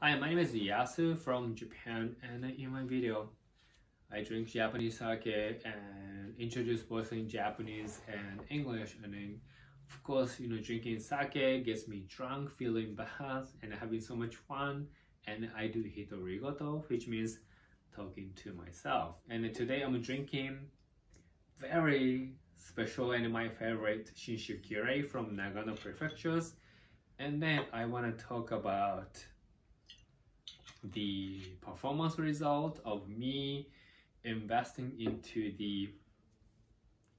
Hi, my name is Yasu from Japan and in my video I drink Japanese sake and introduce both in Japanese and English. And then of course you know drinking sake gets me drunk feeling bad and having so much fun. And I do hitorigoto which means talking to myself. And today I'm drinking very special and my favorite Shinshukirei from Nagano prefectures. And then I want to talk about the performance result of me investing into the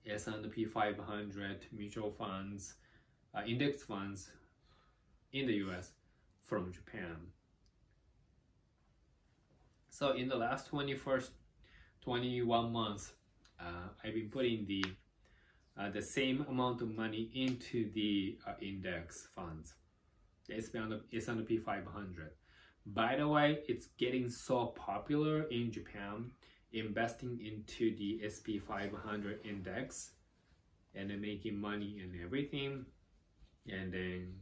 S&P 500 mutual funds, uh, index funds in the US from Japan. So in the last 21st, 21 months, uh, I've been putting the uh, the same amount of money into the uh, index funds, the S&P 500. By the way, it's getting so popular in Japan, investing into the SP 500 index and then making money and everything. And then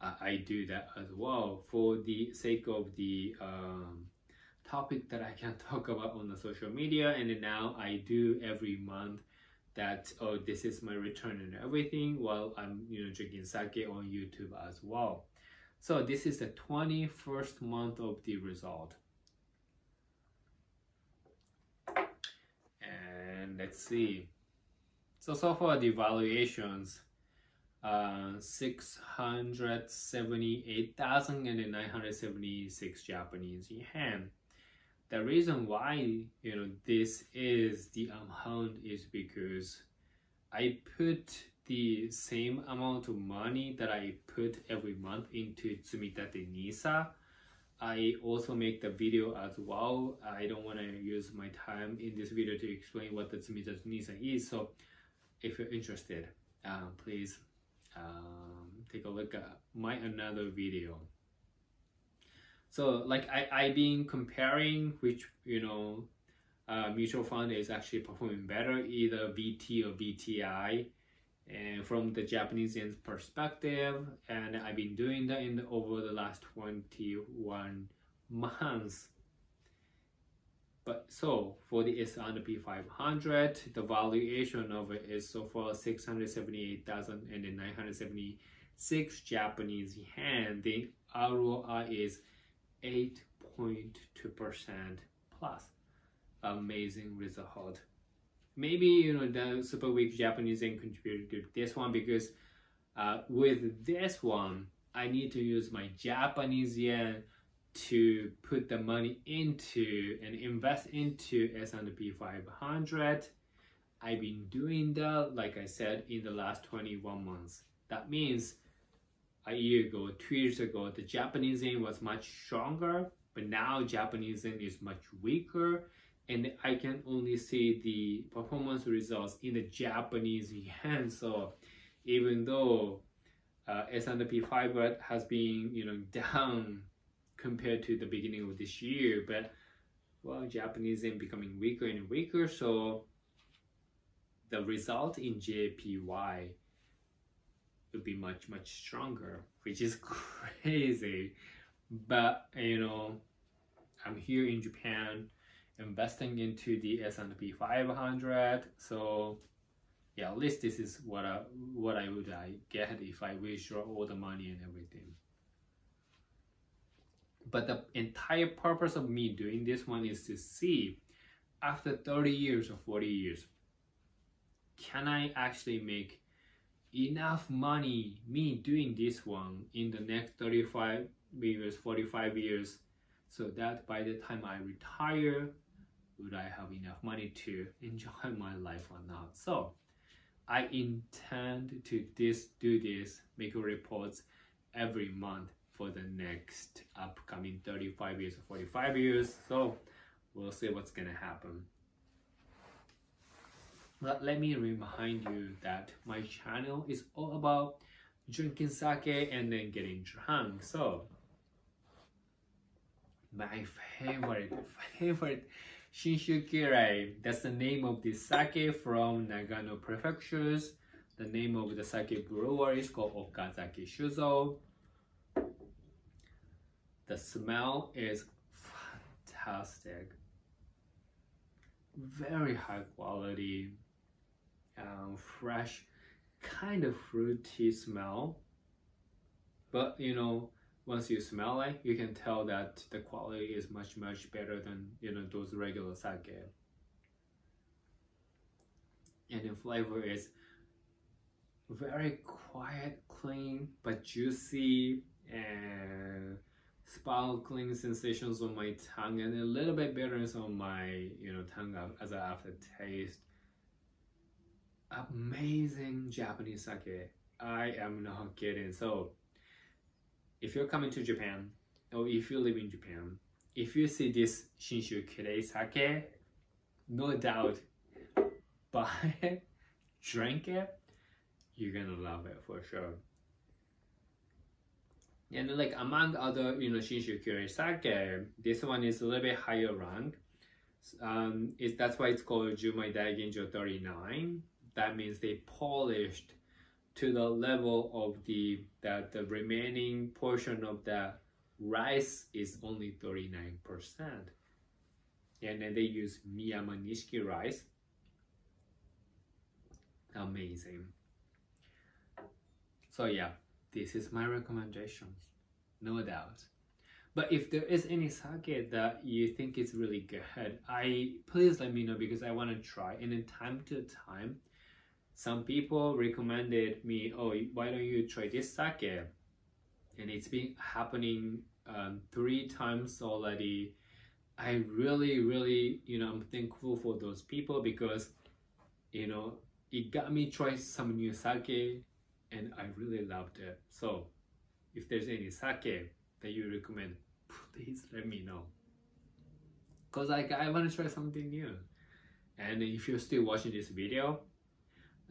uh, I do that as well for the sake of the um, topic that I can talk about on the social media. And now I do every month that oh this is my return and everything while I'm you know drinking sake on YouTube as well. So this is the 21st month of the result. And let's see. So, so far the valuations, uh, 678,976 Japanese yen. The reason why, you know, this is the amount is because I put the same amount of money that I put every month into Tsumitate NISA. I also make the video as well. I don't want to use my time in this video to explain what the Tsumitate NISA is. So if you're interested, um, please um, take a look at my another video. So like I, I've been comparing which, you know, uh, mutual fund is actually performing better, either VT or VTI and from the Japanese perspective and I've been doing that in the, over the last 21 months. But so for the S&P 500 the valuation of it is so far 678,976 Japanese yen. The ROI is 8.2% plus. Amazing result maybe you know the super weak Japanese yen contributed to this one because uh, with this one I need to use my Japanese yen to put the money into and invest into S&P 500 I've been doing that like I said in the last 21 months. That means a year ago two years ago the Japanese yen was much stronger but now Japanese yen is much weaker and I can only see the performance results in the Japanese yen. So even though uh, S&P 500 has been you know down compared to the beginning of this year, but well, Japanese yen becoming weaker and weaker. So the result in JPY would be much much stronger, which is crazy. But you know, I'm here in Japan investing into the S&P 500 so yeah at least this is what I, what I would I get if I withdraw all the money and everything. But the entire purpose of me doing this one is to see after 30 years or 40 years can I actually make enough money me doing this one in the next 35 years 45 years so that by the time I retire would I have enough money to enjoy my life or not? So I intend to this do this, make reports every month for the next upcoming 35 years or 45 years. So we'll see what's gonna happen. But let me remind you that my channel is all about drinking sake and then getting drunk. So my favorite, favorite Shinshukirei, that's the name of the sake from Nagano prefectures. The name of the sake brewery is called Okazaki Shuzo. The smell is fantastic. Very high quality, um, fresh, kind of fruity smell. But you know, once you smell it, you can tell that the quality is much much better than you know those regular sake. And the flavor is very quiet, clean, but juicy and sparkling sensations on my tongue and a little bit bitterness on my you know tongue as I an aftertaste. Amazing Japanese sake. I am not kidding. So if you're coming to Japan or if you live in Japan, if you see this Shinshu Kirei sake, no doubt buy it, drink it, you're gonna love it for sure. And like among other, you know, Shinshu Kirei sake, this one is a little bit higher rank. Um, it's, that's why it's called Junmai Daiginjo 39. That means they polished to the level of the that the remaining portion of the rice is only 39%. And then they use Miyama Nishiki rice. Amazing. So yeah, this is my recommendations, no doubt. But if there is any sake that you think is really good, I please let me know because I want to try. And in time to time, some people recommended me, oh, why don't you try this sake? And it's been happening um, three times already. I really, really, you know, I'm thankful for those people because, you know, it got me try some new sake and I really loved it. So if there's any sake that you recommend, please let me know. Cause like I want to try something new. And if you're still watching this video,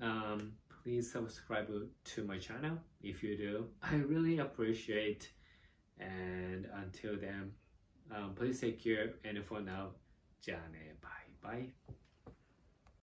um, please subscribe to my channel if you do. I really appreciate and until then, um, please take care and for now, Jane, bye bye.